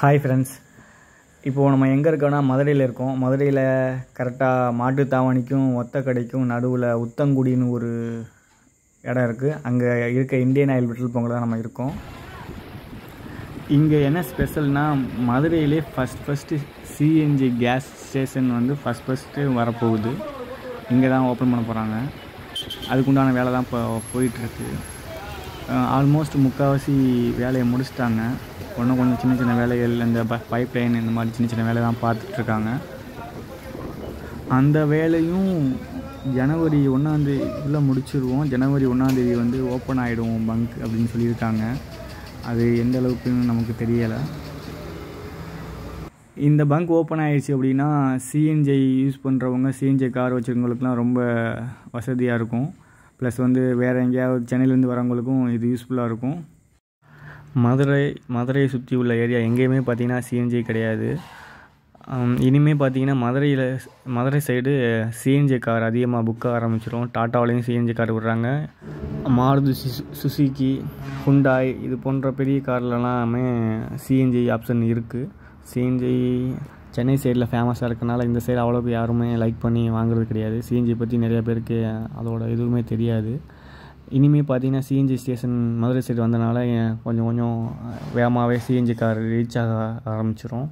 Hi friends இப்போது நம்ம எங்கே இருக்கோன்னா மதுரையில் இருக்கோம். மதுரையில் கரெக்டாக மாட்டுத்தாவணிக்கும் ஒத்த கடைக்கும் நடுவில் உத்தங்குடின்னு ஒரு இடம் இருக்குது அங்கே இருக்க இந்தியன் ஆயில் பெட்ரோல் பங்கில் தான் நம்ம இருக்கோம். இங்கே என்ன ஸ்பெஷல்னால் மதுரையிலே first first CNG gas station வந்து ஃபஸ்ட் ஃபஸ்ட்டு வரப்போகுது. இங்கே தான் ஓப்பன் பண்ண போகிறாங்க அதுக்குண்டான வேலை தான் இப்போ போயிட்டுருக்கு ஆல்மோஸ்ட் முக்கால்வாசி வேலையை முடிச்சிட்டாங்க. ஒன்று கொஞ்சம் சின்ன சின்ன வேலைகள் இந்த ப பைப் லைன் இந்த மாதிரி சின்ன சின்ன வேலை தான் பார்த்துட்ருக்காங்க. அந்த வேலையும் ஜனவரி ஒன்றாந்தேதிக்குள்ளே முடிச்சிருவோம். ஜனவரி ஒன்றாந்தேதி வந்து ஓப்பன் ஆகிடும் பங்க் அப்படின்னு சொல்லியிருக்காங்க. அது எந்த அளவுக்குன்னு நமக்கு தெரியலை. இந்த பங்க் ஓப்பன் ஆயிடுச்சு அப்படின்னா சிஎன்ஜி யூஸ் பண்ணுறவங்க சிஎன்ஜி கார் வச்சுருக்கவங்களுக்குலாம் ரொம்ப வசதியாக இருக்கும். ப்ளஸ் வந்து வேறு எங்கேயாவது சென்னையிலேருந்து வரவங்களுக்கும் இது யூஸ்ஃபுல்லாக இருக்கும். மதுரை மதுரையை சுற்றி உள்ள ஏரியா எங்கேயுமே பார்த்திங்கன்னா சிஎன்ஜி கிடையாது. இனிமேல் பார்த்தீங்கன்னா மதுரையில் மதுரை சைடு சிஎன்ஜி கார் அதிகமாக புக்க ஆரம்பிச்சிடும் டாட்டாவிலையும் சிஎன்ஜி கார் விடுறாங்க. மாருதி சுசுக்கி ஹுண்டாய் இது போன்ற பெரிய கார்லலாமே சிஎன்ஜி ஆப்ஷன் இருக்குது சிஎன்ஜி சென்னை சைடில் ஃபேமஸாக இருக்கனால இந்த சைடு அவ்வளோக்கு யாருமே லைக் பண்ணி வாங்குறது கிடையாது. சிஎன்ஜி பற்றி நிறைய பேருக்கு அதோட எதுவுமே தெரியாது. இனிமேல் பார்த்தீங்கன்னா சிஎன்ஜி ஸ்டேஷன் மதுரை சைடு வந்தனால கொஞ்சம் கொஞ்சம் வேகமாகவே சிஎன்ஜி கார் ரீச் ஆக ஆரம்பிச்சிடும்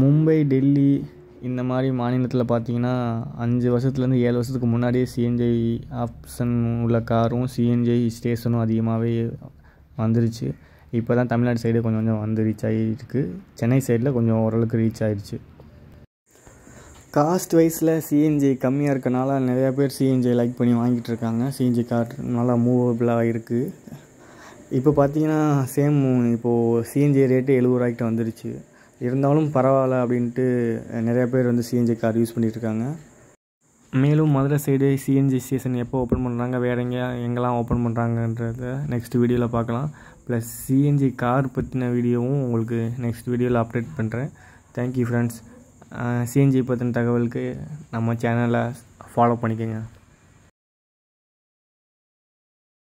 மும்பை டெல்லி இந்த மாதிரி மாநிலத்தில் பார்த்தீங்கன்னா அஞ்சு வருஷத்துலேருந்து ஏழு வருஷத்துக்கு முன்னாடியே சிஎன்ஜி ஆப்ஷன் உள்ள காரும் சிஎன்ஜி ஸ்டேஷனும் அதிகமாகவே வந்துருச்சு. இப்போ தான் தமிழ்நாடு சைடு கொஞ்சம் கொஞ்சம் வந்து ரீச் ஆகிருக்கு சென்னை சைடில் கொஞ்சம் ஓரளவுக்கு ரீச் ஆகிடுச்சு காஸ்ட் வைஸில் சிஎன்ஜி கம்மியாக இருக்கனால நிறையா பேர் சிஎன்ஜி லைக் பண்ணி வாங்கிட்டு இருக்காங்க. சிஎன்ஜி கார் நல்லா மூவபிளாக இருக்குது இப்போ பார்த்தீங்கன்னா சேம் இப்போது சிஎன்ஜி ரேட்டு எழுபது ரூபாய்க்கிட்ட வந்துருச்சு. இருந்தாலும் பரவாயில்ல அப்படின்ட்டு நிறையா பேர் வந்து சிஎன்ஜி கார் யூஸ் பண்ணிகிட்ருக்காங்க மேலும் மதுரை சைடு சிஎன்ஜி ஸ்டேஷன் எப்போ ஓப்பன் பண்ணுறாங்க வேறு எங்கே எங்கெல்லாம் ஓப்பன் பண்ணுறாங்கன்றத நெக்ஸ்ட் வீடியோவில் பார்க்கலாம். ப்ளஸ் சிஎன்ஜி கார் பற்றின வீடியோவும் உங்களுக்கு நெக்ஸ்ட் வீடியோவில் அப்டேட் பண்ணுறேன் தேங்க்யூ ஃப்ரெண்ட்ஸ் சிஎன்ஜி பற்றின தகவலுக்கு நம்ம சேனலை ஃபாலோ பண்ணிக்கோங்க.